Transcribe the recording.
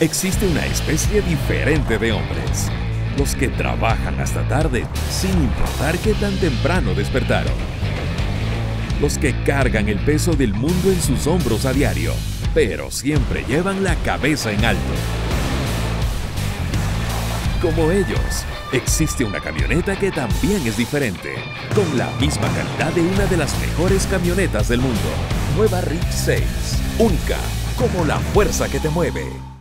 Existe una especie diferente de hombres. Los que trabajan hasta tarde sin importar qué tan temprano despertaron. Los que cargan el peso del mundo en sus hombros a diario, pero siempre llevan la cabeza en alto. Como ellos, existe una camioneta que también es diferente, con la misma calidad de una de las mejores camionetas del mundo. Nueva RIC 6, única como la fuerza que te mueve.